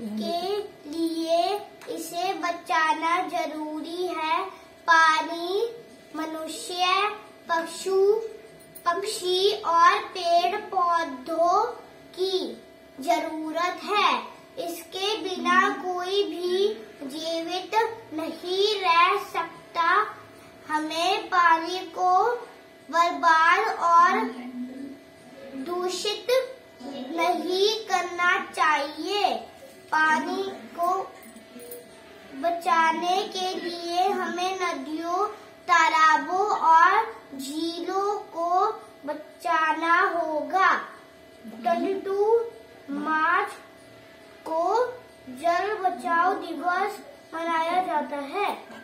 के लिए इसे बचाना ज़रूरी है। पानी, मनुष्य, पशु, पक्षी और पेड़ पौधों की ज़रूरत है। इसके बिना कोई भी जीवित नहीं रह सकता। हमें पानी को बर्बाद और दूषित नहीं करना चाहिए। पानी को बचाने के लिए हमें नदियों, तालाबों और झीलों को बचाना होगा। 22 मार्च को जल बचाओ दिवस मनाया जाता है।